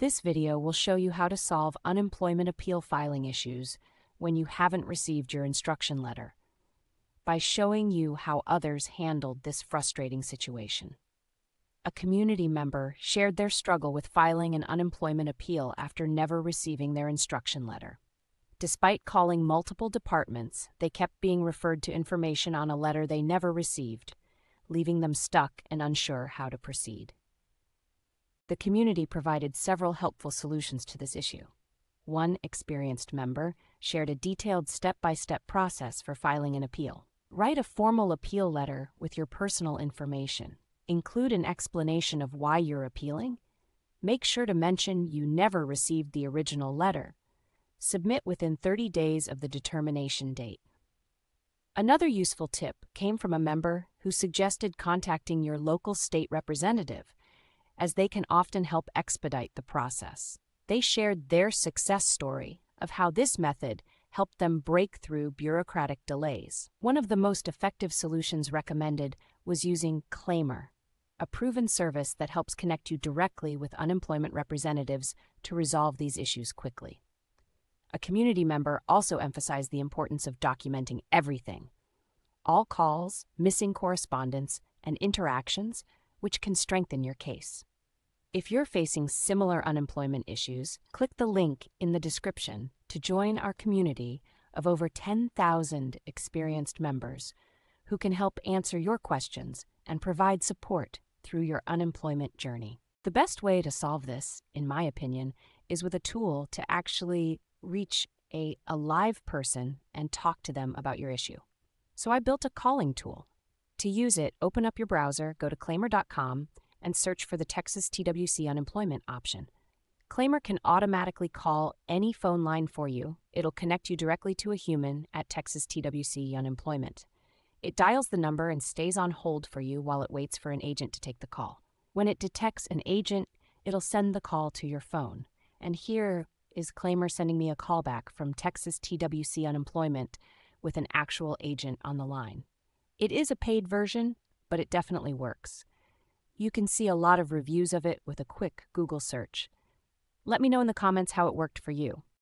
This video will show you how to solve unemployment appeal filing issues when you haven't received your instruction letter by showing you how others handled this frustrating situation. A community member shared their struggle with filing an unemployment appeal after never receiving their instruction letter. Despite calling multiple departments, they kept being referred to information on a letter they never received, leaving them stuck and unsure how to proceed. The community provided several helpful solutions to this issue. One experienced member shared a detailed step by step process for filing an appeal. Write a formal appeal letter with your personal information. Include an explanation of why you're appealing. Make sure to mention you never received the original letter Submit within 30 days of the determination date. Another useful tip came from a member who suggested contacting your local state representative, as they can often help expedite the process. They shared their success story of how this method helped them break through bureaucratic delays. One of the most effective solutions recommended was using Claimyr, a proven service that helps connect you directly with unemployment representatives to resolve these issues quickly. A community member also emphasized the importance of documenting everything all calls, missing correspondence, and interactions, which can strengthen your case. If you're facing similar unemployment issues, click the link in the description to join our community of over 10,000 experienced members who can help answer your questions and provide support through your unemployment journey. The best way to solve this, in my opinion, is with a tool to actually reach a, a live person and talk to them about your issue. So I built a calling tool. To use it, open up your browser, go to claimyr.com, and search for the Texas TWC unemployment option. Claimyr can automatically call any phone line for you. It'll connect you directly to a human at Texas TWC unemployment. It dials the number and stays on hold for you while it waits for an agent to take the call. When it detects an agent, it'll send the call to your phone. And here is Claimyr sending me a callback from Texas TWC Unemployment with an actual agent on the line. It is a paid version, but it definitely works. You can see a lot of reviews of it with a quick Google search. Let me know in the comments how it worked for you.